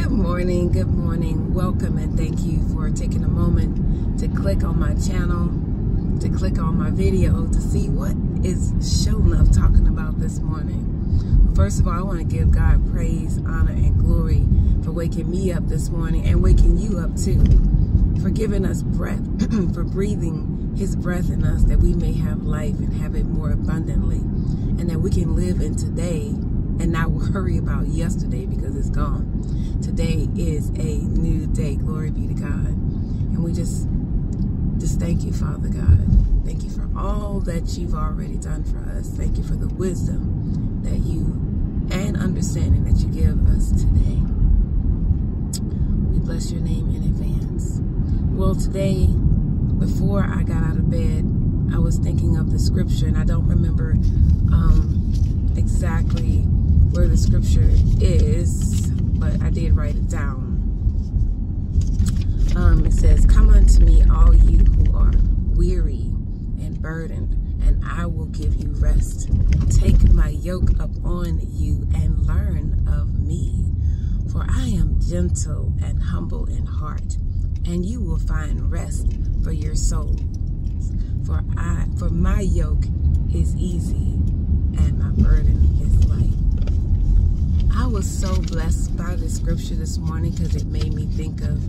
Good morning, good morning. Welcome and thank you for taking a moment to click on my channel, to click on my video to see what is Show Love talking about this morning. First of all, I want to give God praise, honor, and glory for waking me up this morning and waking you up too. For giving us breath, for breathing His breath in us that we may have life and have it more abundantly, and that we can live in today and not worry about yesterday because it's gone. Today is a new day. Glory be to God. And we just just thank you, Father God. Thank you for all that you've already done for us. Thank you for the wisdom that you and understanding that you give us today. We bless your name in advance. Well, today, before I got out of bed, I was thinking of the scripture, and I don't remember um, exactly where the scripture is, but I did write it down. Um, it says, Come unto me, all you who are weary and burdened, and I will give you rest. Take my yoke upon you and learn of me. For I am gentle and humble in heart, and you will find rest for your souls. For I for my yoke is easy and my burden was so blessed by the scripture this morning because it made me think of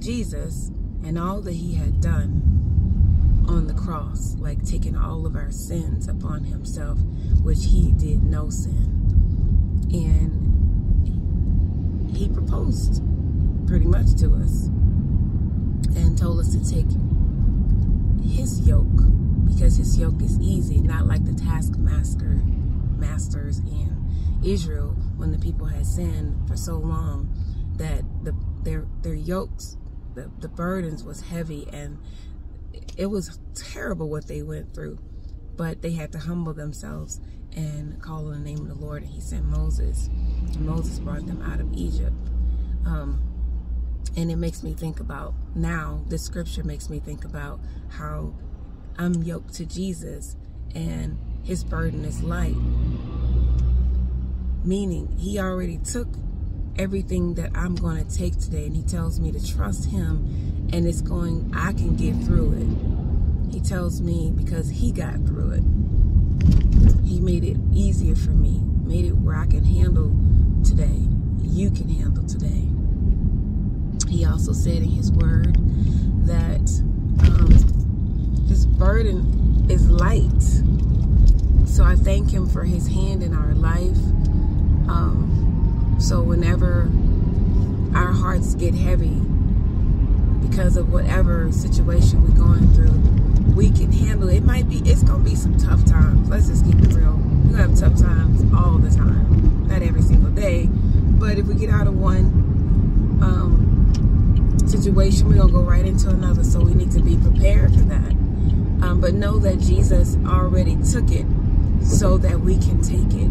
Jesus and all that he had done on the cross, like taking all of our sins upon himself, which he did no sin. And he proposed pretty much to us and told us to take his yoke because his yoke is easy, not like the taskmaster masters in Israel when the people had sinned for so long that the their their yokes, the, the burdens was heavy and it was terrible what they went through. But they had to humble themselves and call on the name of the Lord. And he sent Moses. And Moses brought them out of Egypt. Um, and it makes me think about now, this scripture makes me think about how I'm yoked to Jesus and his burden is light. Meaning, he already took everything that I'm going to take today, and he tells me to trust him, and it's going, I can get through it. He tells me because he got through it. He made it easier for me, made it where I can handle today. You can handle today. He also said in his word that um, his burden is light. So I thank him for his hand in our life. Um, so whenever our hearts get heavy because of whatever situation we're going through, we can handle it. It might be, it's going to be some tough times. Let's just keep it real. You have tough times all the time, not every single day. But if we get out of one um, situation, we're going to go right into another. So we need to be prepared for that. Um, but know that Jesus already took it so that we can take it.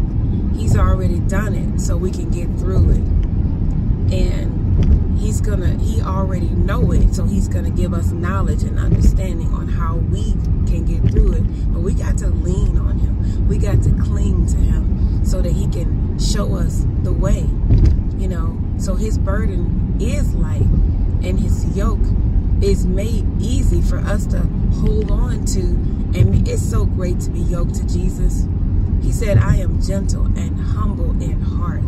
He's already done it so we can get through it. And he's gonna, he already know it, so he's gonna give us knowledge and understanding on how we can get through it. But we got to lean on him. We got to cling to him so that he can show us the way, you know. So his burden is light and his yoke is made easy for us to hold on to. And it's so great to be yoked to Jesus. He said, I am gentle and humble in heart.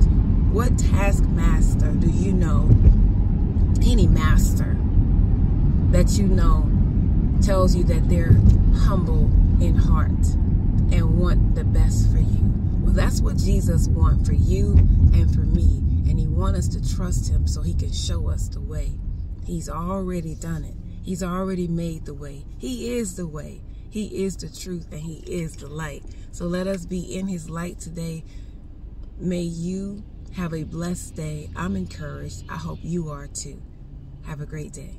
What taskmaster do you know, any master that you know tells you that they're humble in heart and want the best for you? Well, that's what Jesus wants for you and for me. And he wants us to trust him so he can show us the way. He's already done it. He's already made the way. He is the way. He is the truth and he is the light. So let us be in his light today. May you have a blessed day. I'm encouraged. I hope you are too. Have a great day.